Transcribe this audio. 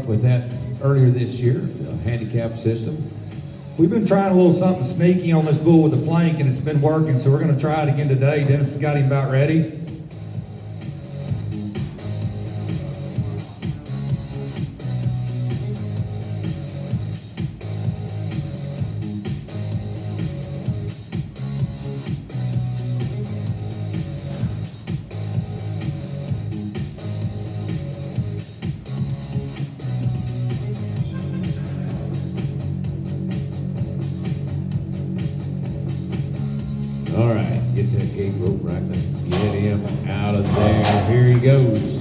up with that earlier this year, the handicap system. We've been trying a little something sneaky on this bull with the flank, and it's been working, so we're gonna try it again today. Dennis has got him about ready. All right, get that gate rope right. Let's get him out of there. Here he goes.